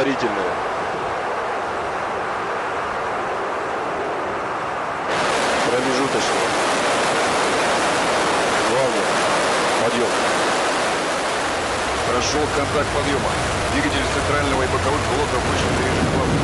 предварительное. Промежуточное. Главное. Подъем. Прошел контакт подъема. Двигатель центрального и боковых блоков вышел на режим главного.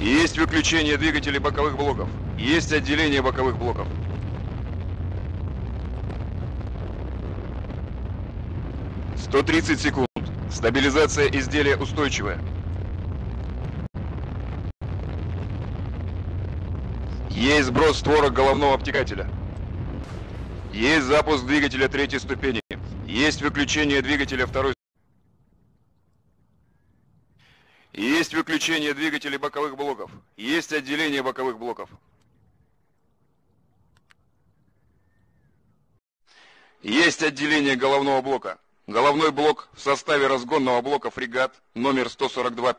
Есть выключение двигателей боковых блоков. Есть отделение боковых блоков. Сто тридцать секунд. Стабилизация изделия устойчивая. Есть сброс створок головного обтекателя. Есть запуск двигателя третьей ступени. Есть выключение двигателя второй Есть выключение двигателей боковых блоков. Есть отделение боковых блоков. Есть отделение головного блока. Головной блок в составе разгонного блока фрегат номер 142